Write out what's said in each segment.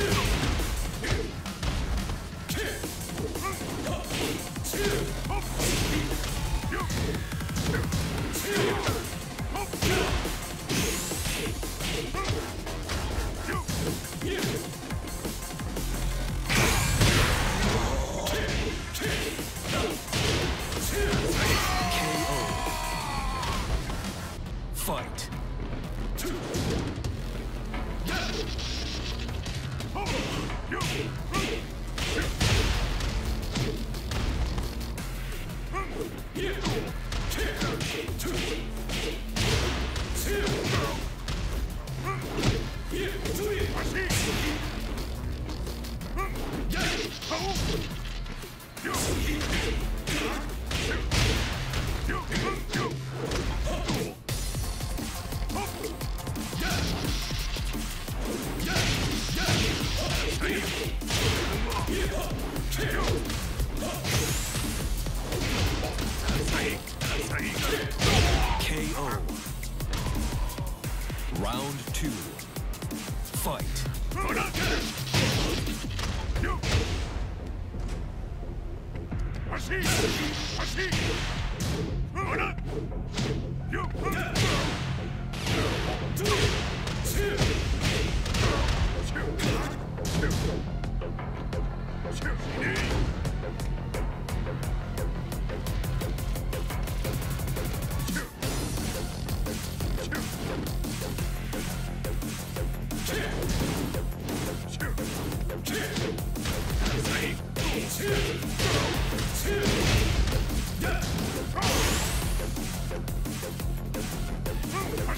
you.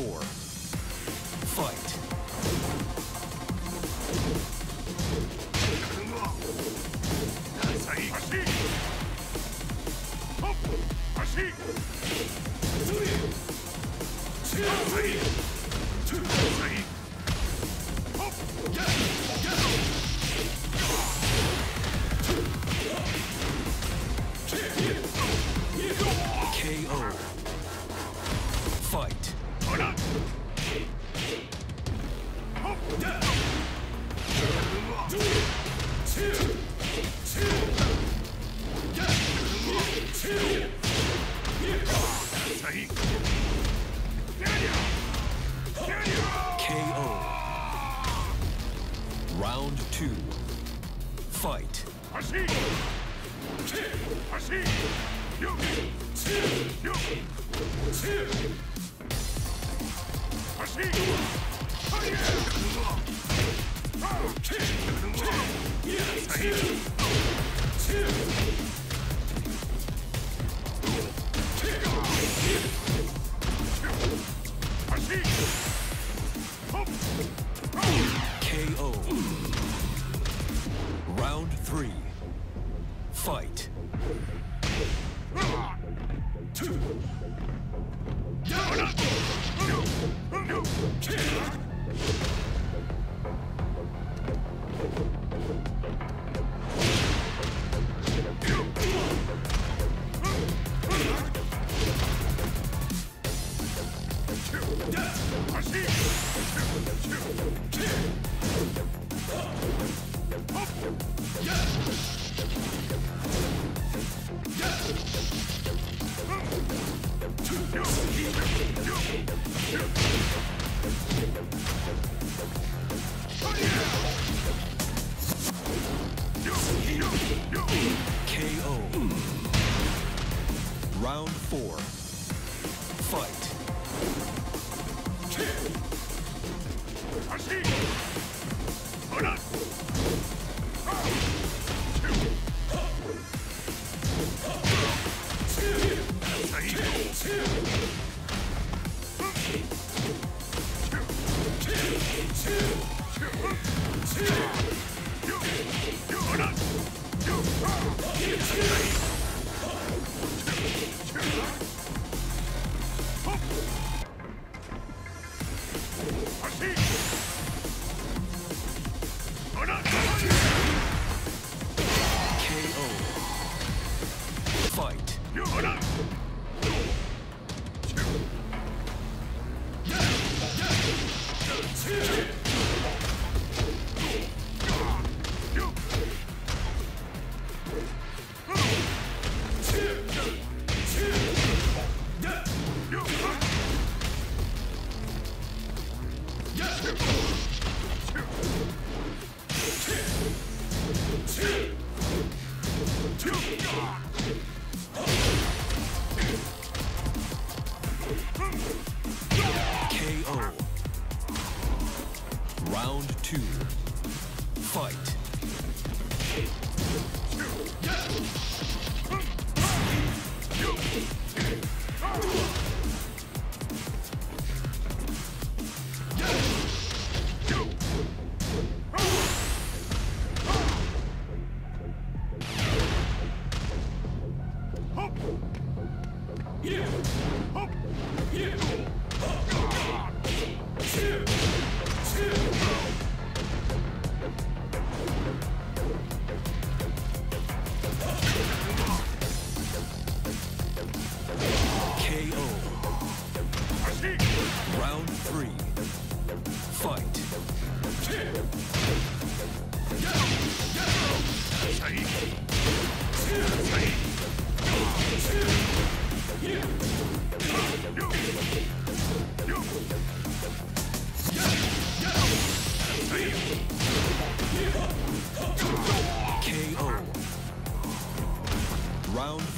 Four. two, fight. Oh! Round four. Fight.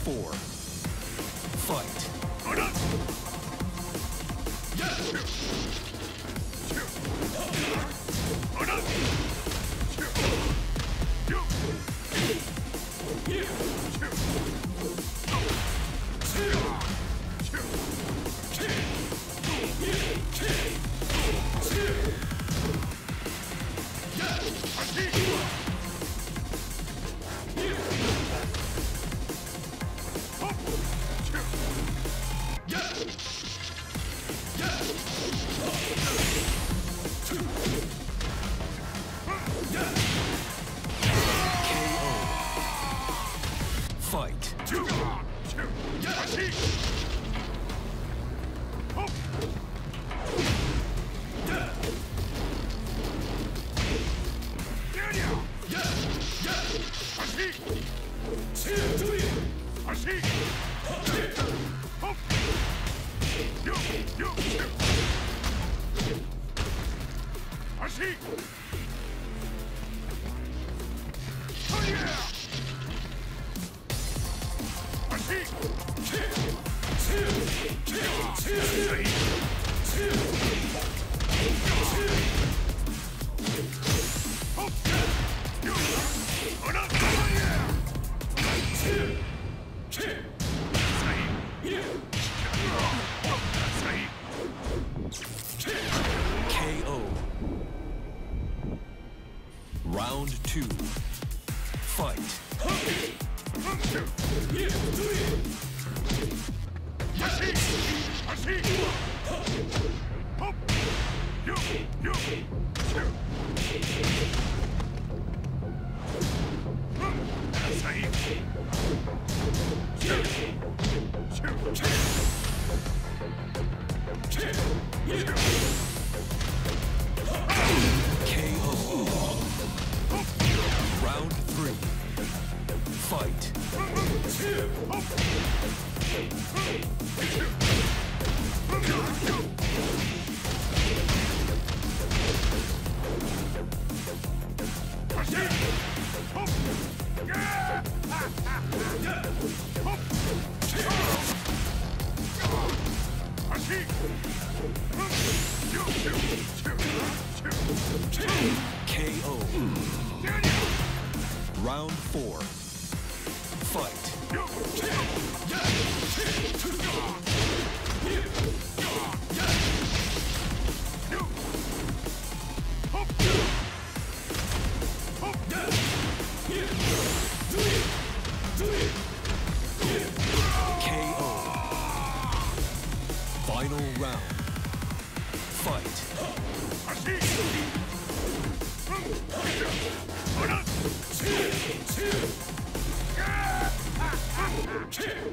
Four. Fight. KO.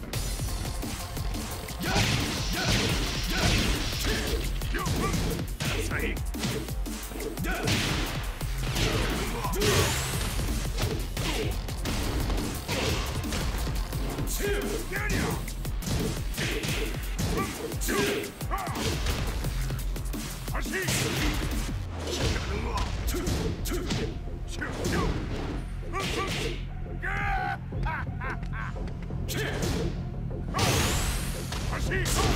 嘿哈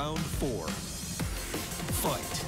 Round four. Fight.